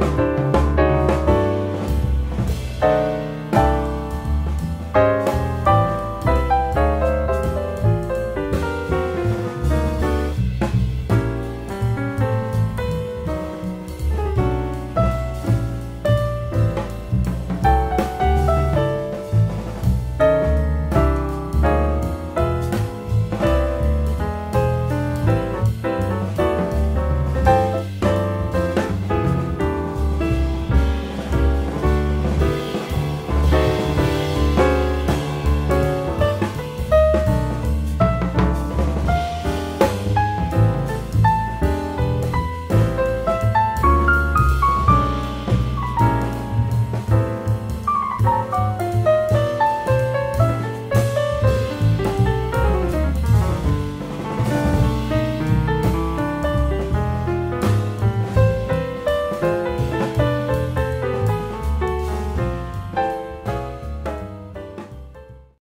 you